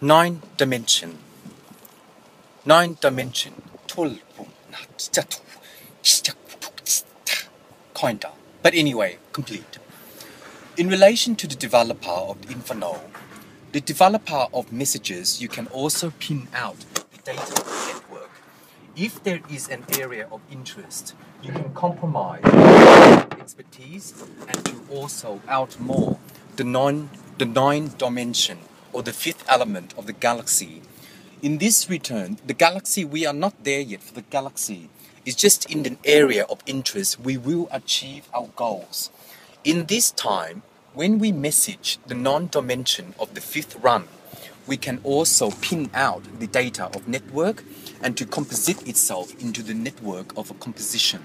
nine dimension. Nine dimension. Tulpu kinda. But anyway complete. In relation to the developer of the Inferno the developer of messages you can also pin out the data network. If there is an area of interest you can compromise expertise and to also out more the non the nine dimension or the fifth element of the galaxy. In this return, the galaxy, we are not there yet for the galaxy. It's just in an area of interest we will achieve our goals. In this time, when we message the non-dimension of the fifth run, we can also pin out the data of network and to composite itself into the network of a composition.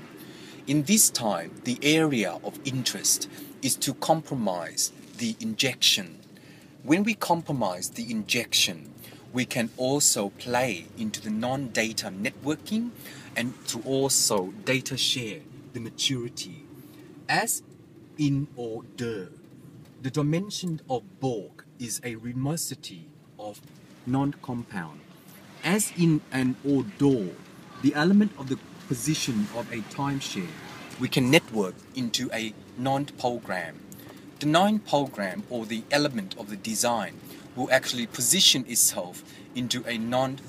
In this time, the area of interest is to compromise the injection when we compromise the injection, we can also play into the non-data networking and to also data share the maturity. As in order, the dimension of Borg is a remorsity of non-compound. As in an order, the element of the position of a timeshare, we can network into a non-program the nine program or the element of the design will actually position itself into a non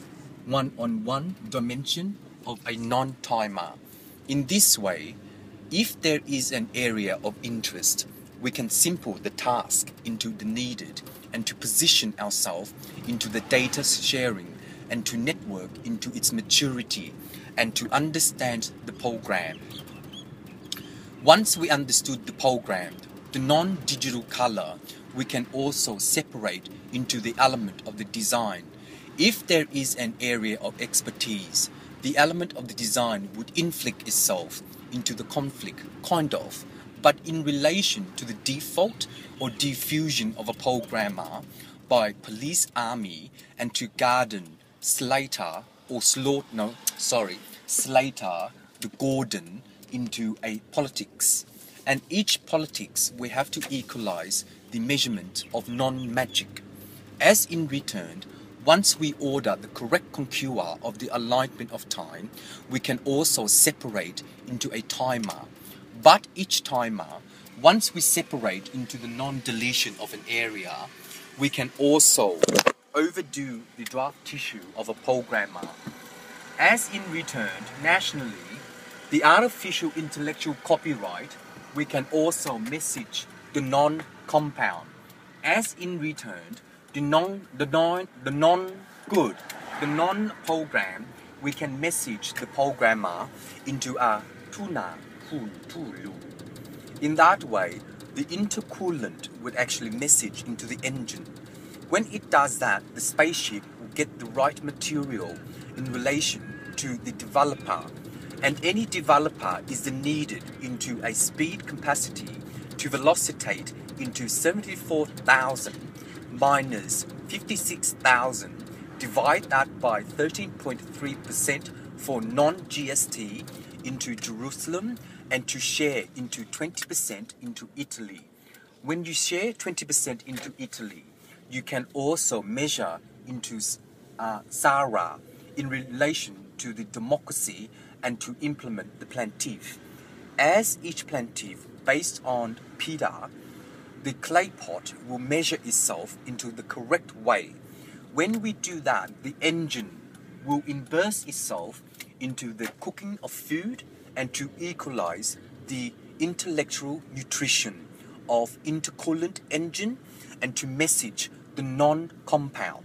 one-on-one dimension of a non-timer. In this way, if there is an area of interest, we can simple the task into the needed and to position ourselves into the data sharing and to network into its maturity and to understand the program. Once we understood the program, the non-digital color we can also separate into the element of the design. If there is an area of expertise, the element of the design would inflict itself into the conflict, kind of, but in relation to the default or diffusion of a programmer by police army and to garden Slater or Slaughter, no, sorry, Slater, the Gordon into a politics and each politics we have to equalize the measurement of non-magic. As in return, once we order the correct conquer of the alignment of time, we can also separate into a timer. But each timer, once we separate into the non-deletion of an area, we can also overdo the draft tissue of a programmer. As in return, nationally, the artificial intellectual copyright we can also message the non-compound. As in return, the non the non the non-good, the non-program, we can message the programmer into a tuna tulu. In that way, the intercoolant would actually message into the engine. When it does that, the spaceship will get the right material in relation to the developer and any developer is needed into a speed capacity to velocitate into 74,000 minus 56,000 divide that by 13.3% for non-GST into Jerusalem and to share into 20% into Italy. When you share 20% into Italy, you can also measure into uh, Sarah in relation to the democracy and to implement the plantif. As each plantif, based on PIDA, the clay pot will measure itself into the correct way. When we do that, the engine will inverse itself into the cooking of food and to equalize the intellectual nutrition of intercoolant engine and to message the non-compound.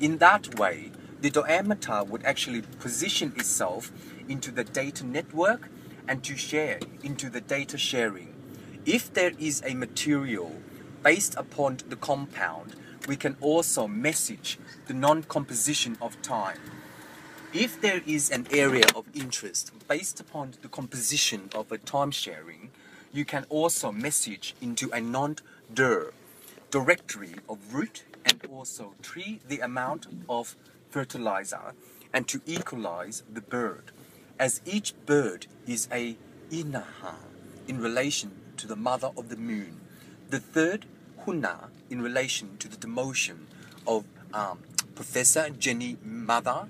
In that way, the diameter would actually position itself into the data network and to share into the data sharing. If there is a material based upon the compound, we can also message the non-composition of time. If there is an area of interest based upon the composition of a time sharing, you can also message into a non-dir directory of root and also tree the amount of fertilizer and to equalize the bird, as each bird is a inaha in relation to the mother of the moon. The third huna in relation to the demotion of um, Professor Jenny Mother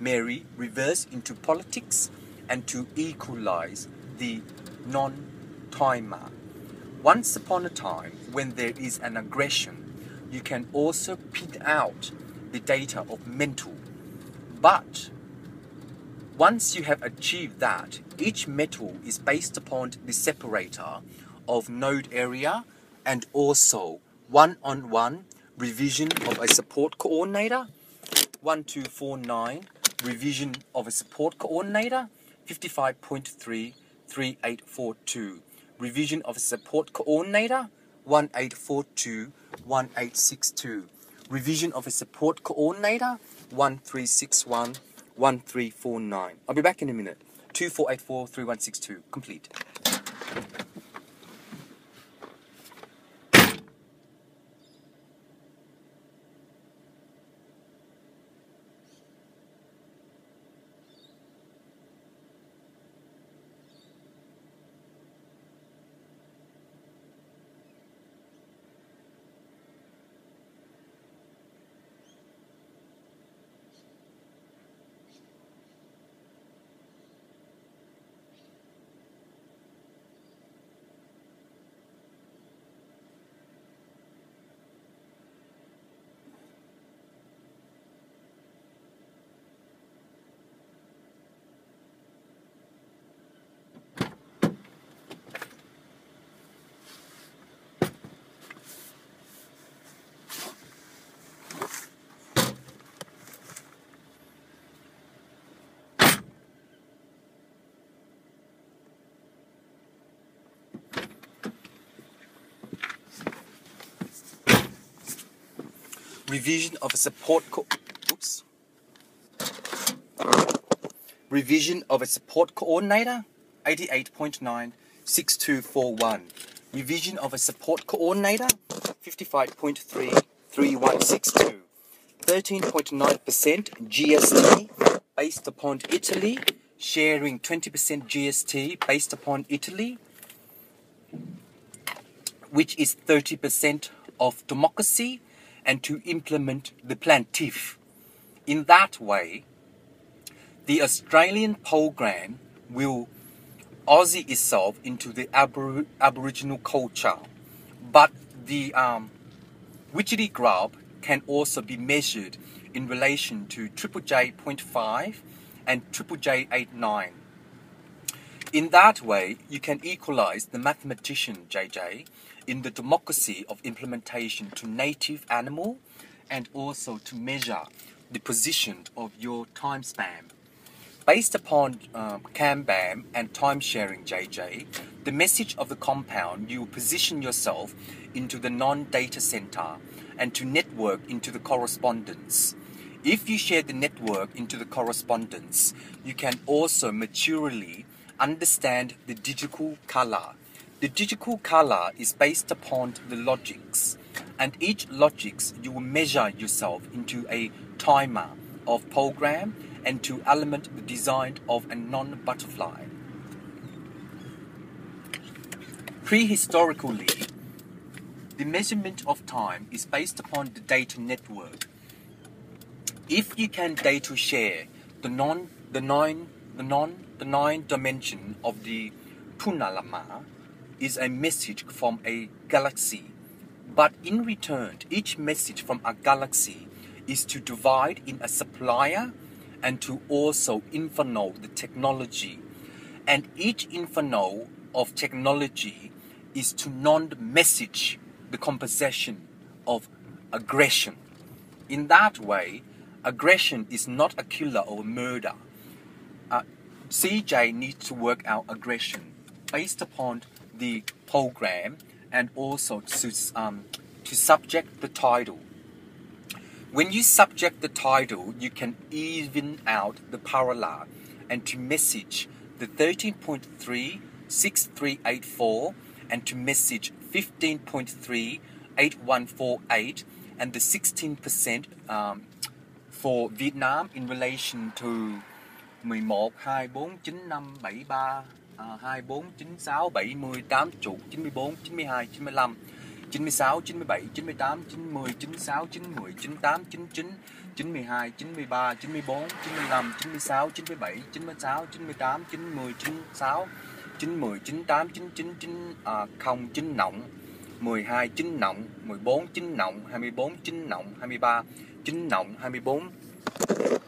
Mary reverse into politics and to equalize the non-timer. Once upon a time, when there is an aggression, you can also pin out the data of mental. But once you have achieved that, each metal is based upon the separator of node area and also one-on-one revision of a support coordinator, 1249 revision of a support coordinator, 55.33842 revision of a support coordinator, 1842 1862 revision of a support coordinator, 1361 1349. I'll be back in a minute. 2484 3162. Complete. Revision of a support co- oops. Revision of a support coordinator 88.9 6241 revision of a support coordinator 55.33162 13.9% GST based upon Italy sharing 20% GST based upon Italy which is 30% of democracy and to implement the plan TIF. In that way, the Australian program will Aussie itself into the Abor- Aboriginal culture, but the um, graph can also be measured in relation to Triple J point five and Triple J eight nine. In that way, you can equalize the mathematician JJ in the democracy of implementation to native animal and also to measure the position of your time span. Based upon um, Kanban and time sharing JJ, the message of the compound, you position yourself into the non data center and to network into the correspondence. If you share the network into the correspondence, you can also maturely understand the digital color the digital color is based upon the logics, and each logics you will measure yourself into a timer of program and to element the design of a non-butterfly. Prehistorically, the measurement of time is based upon the data network. If you can data share the non the nine the non the nine dimension of the Tunalama is a message from a galaxy. But in return, each message from a galaxy is to divide in a supplier and to also infernal the technology. And each infernal of technology is to non-message the composition of aggression. In that way, aggression is not a killer or a murder. CJ needs to work out aggression based upon the program and also to, um, to subject the title. When you subject the title, you can even out the parallel and to message the 13.3 6384 and to message 15.3 8148 and the 16% um, for Vietnam in relation to 11 24 95, 73, à, 24 96 70 80 94, 92, 95 96 97 98 90 96 90 98 99 92 93 94 95 96 97 96 98 90 96 90 98 99 9 à, 0 9 nọng 12 9 nọng 14 9 nọng 24 9 nọng 23 9 nọng 24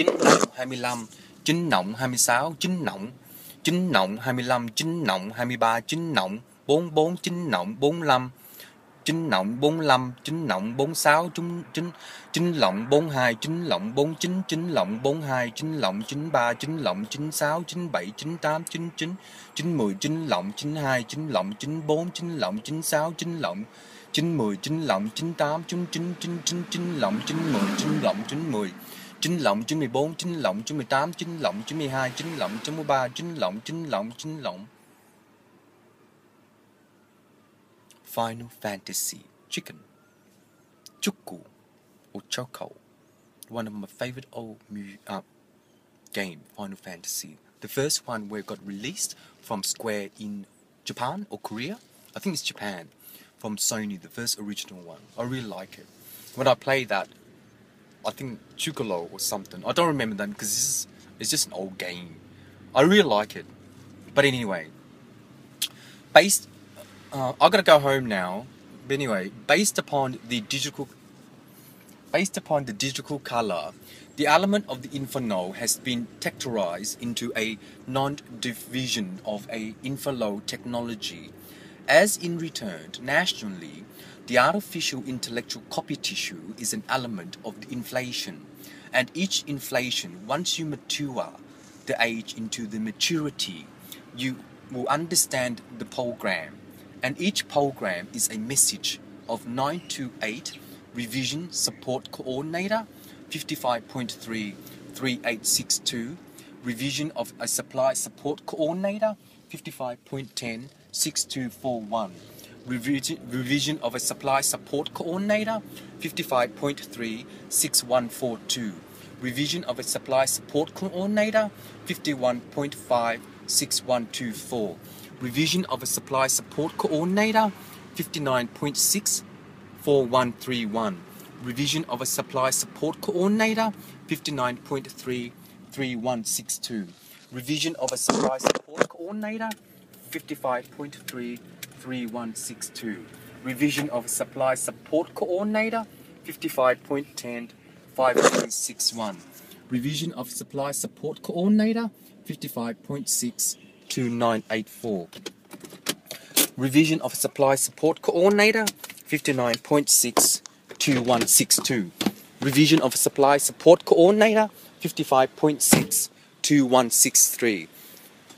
chín đều 25, chín nọng 26, chín nọng, chín nọng 25, chín nọng 23, chín nọng 44, chín nọng 45, chín nọng 45, chín nọng 46, chín chín chín lọng 42, chín lọng 49, chín lọng 42, chín lọng 93, chín lọng 96, chín 98, chín 910, chín chín lọng 92, chín lọng 94, chín lọng 96, chín lọng chín mười chín lọng chín tám chín chín chín chín chín lọng chín mười chín lọng chín mười chín lọng 94 chín lọng 98 chín lọng 92 chín lọng 93 chín lọng chín lọng chín lọng Final Fantasy Chicken. Chuku or Choco one of my favorite old uh, game Final Fantasy. The first one where it got released from Square in Japan or Korea? I think it's Japan from Sony the first original one. I really like it. When I play that I think Chukolo or something. I don't remember them because this is it's just an old game. I really like it. But anyway, based, uh, I gotta go home now. But anyway, based upon the digital, based upon the digital color, the element of the infranull has been texturized into a non-division of a infralow technology. As in return, nationally, the artificial intellectual copy tissue is an element of the inflation, and each inflation, once you mature the age into the maturity, you will understand the program, and each program is a message of 928 revision support coordinator 55.3 3862 revision of a supply support coordinator 55.10 6241 revision, of a supply support coordinator 55.36142 revision of a supply support coordinator 51.56124 revision of a supply support coordinator 59.64131 revision of a supply support coordinator 59.33162 revision of a supply support coordinator 55.3 3162. Revision of Supply Support Coordinator 55.10 5361. Revision of Supply Support Coordinator 55.6 2984. Revision of Supply Support Coordinator 59.6 2162. Revision of Supply Support Coordinator 55.6 2163.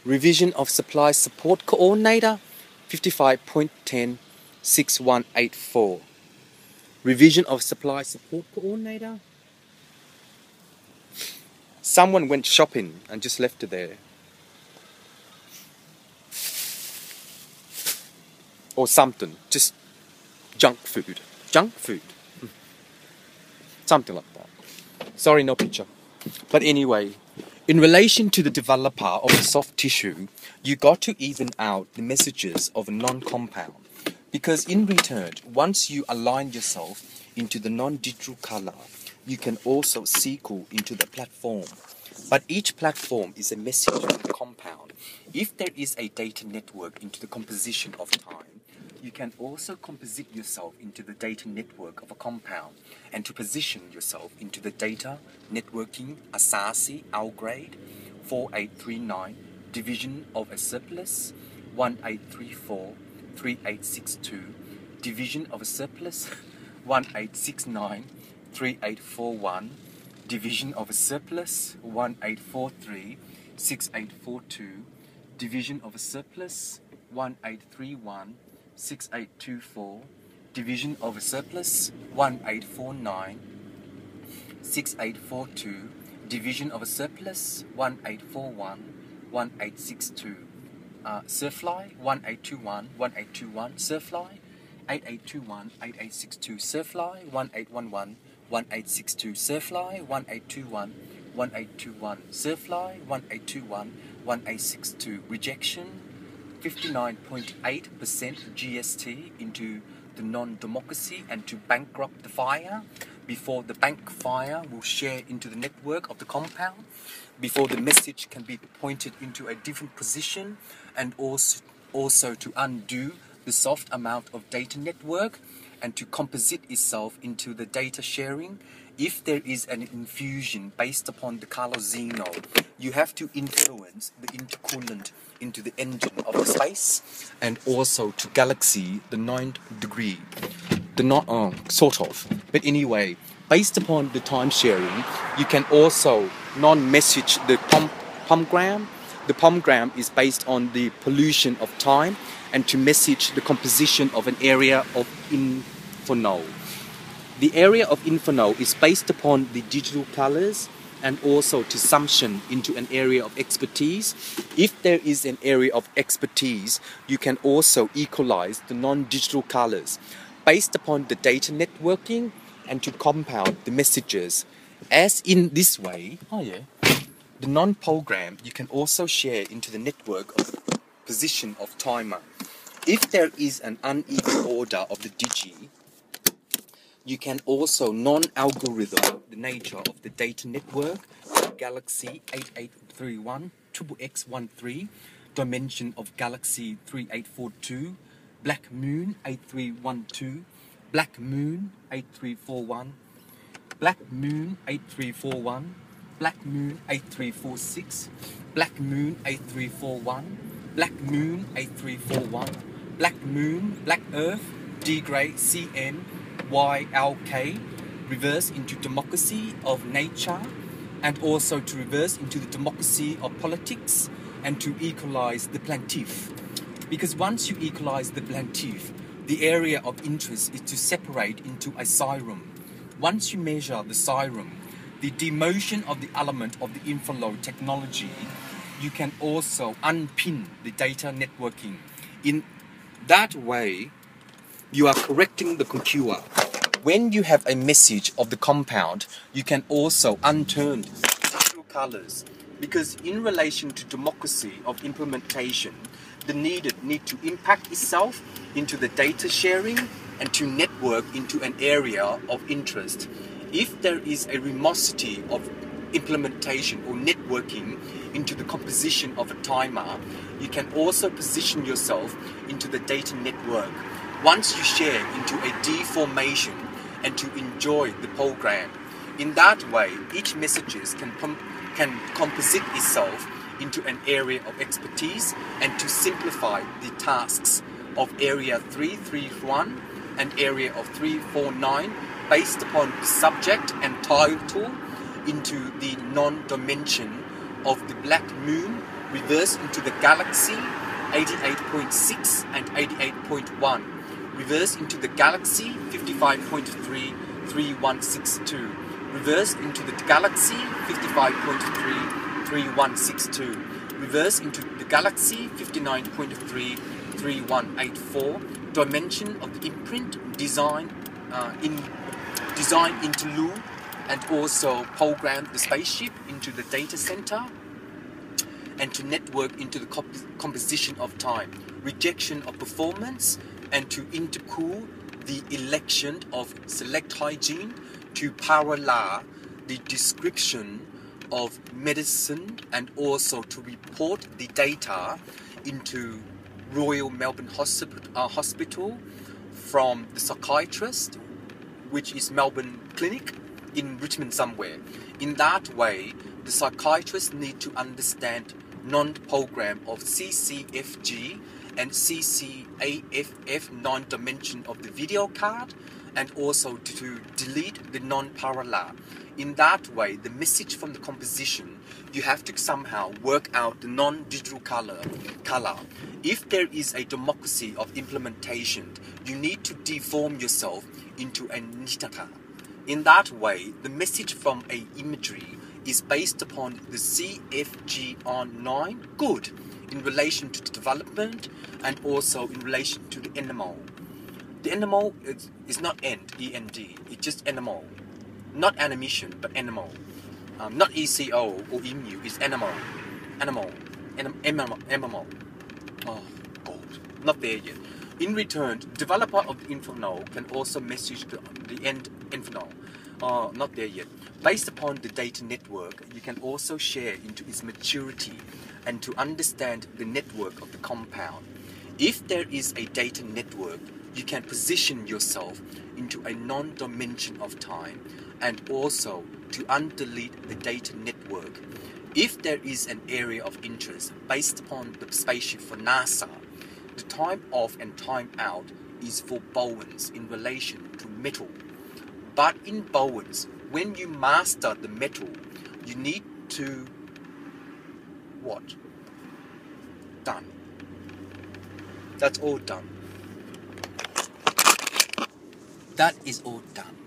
Revision of Supply Support Coordinator 55.10 6184. Revision of Supply Support Coordinator. Someone went shopping and just left it there. Or something. Just junk food. Junk food. Hmm. Something like that. Sorry, no picture. But anyway, in relation to the developer of the soft tissue, you got to even out the messages of a non-compound. Because in return, once you align yourself into the non-digital color, you can also sequel into the platform. But each platform is a message of the compound. If there is a data network into the composition of time, you can also composite yourself into the data network of a compound and to position yourself into the data networking Asasi Algrade 4839 division of a surplus 1834 3862 division of a surplus 1869 3841 division of a surplus 1843 6842 division of a surplus 1831 6824 division of a surplus 1849 6842 division of a surplus 1841 1862 uh, Surfly 1821 1821 Surfly 8821 8862 Surfly 1811 1862 Surfly 1821 1821 Surfly 1821 1862 Rejection 59.8% GST into the non-democracy and to bankrupt the fire before the bank fire will share into the network of the compound, before the message can be pointed into a different position and also, also to undo the soft amount of data network and to composite itself into the data sharing if there is an infusion based upon the Carlos Zeno, you have to influence the intercoolant into the engine of the space and also to galaxy the ninth degree. The not uh, sort of. But anyway, based upon the time sharing, you can also non-message the pump. The pumgram is based on the pollution of time and to message the composition of an area of infonode. The area of Inferno is based upon the digital colors and also to sumption into an area of expertise. If there is an area of expertise, you can also equalize the non-digital colors based upon the data networking and to compound the messages. As in this way, oh yeah, the non-program you can also share into the network of position of timer. If there is an uneven order of the digi, you can also non-algorithm the nature of the data network, Galaxy 8831, triple X13, dimension of Galaxy 3842, Black Moon 8312, Black Moon 8341, Black Moon 8341, Black Moon 8346, Black Moon 8341, Black Moon 8341, Black Moon, Black Earth, D Gray, CN, YLK, reverse into democracy of nature, and also to reverse into the democracy of politics and to equalize the plaintiff. Because once you equalize the plaintiff, the area of interest is to separate into a serum. Once you measure the serum, the demotion of the element of the infralow technology, you can also unpin the data networking. In that way, you are correcting the conqueror. When you have a message of the compound, you can also unturn digital colors because in relation to democracy of implementation, the needed need to impact itself into the data sharing and to network into an area of interest. If there is a remosity of implementation or networking into the composition of a timer, you can also position yourself into the data network once you share into a deformation and to enjoy the program. In that way, each messages can, can composite itself into an area of expertise and to simplify the tasks of area 331 and area of 349 based upon subject and title into the non-dimension of the black moon reverse into the galaxy 88.6 and 88.1 reverse into the galaxy 55.33162 reverse into the galaxy 55.33162 reverse into the galaxy 59.33184 dimension of the imprint design uh, in design interlude and also program the spaceship into the data center and to network into the comp- composition of time. Rejection of performance and to intercool the election of select hygiene to parallel the description of medicine and also to report the data into Royal Melbourne Hospital, uh, Hospital from the psychiatrist, which is Melbourne Clinic in Richmond somewhere. In that way, the psychiatrist need to understand non-program of CCFG and CCAFF non-dimension of the video card and also to delete the non-parallel. In that way, the message from the composition, you have to somehow work out the non-digital color. color. If there is a democracy of implementation, you need to deform yourself into a nitaka. In that way, the message from a imagery is based upon the CFGR9 good in relation to the development and also in relation to the animal. The animal is, is not end, E-N-D, it's just animal. Not animation, but animal. Um, not ECO or emu, it's animal. Animal. Anim- animal. Animal. Oh, God. Not there yet. In return, developer of the InfoNode can also message the, the end InfoNode. Uh, not there yet. Based upon the data network, you can also share into its maturity and to understand the network of the compound. If there is a data network, you can position yourself into a non-dimension of time and also to undelete the data network. If there is an area of interest based upon the spaceship for NASA, the time off and time out is for bowens in relation to metal. But in bowens, when you master the metal, you need to what? Done. That's all done. That is all done.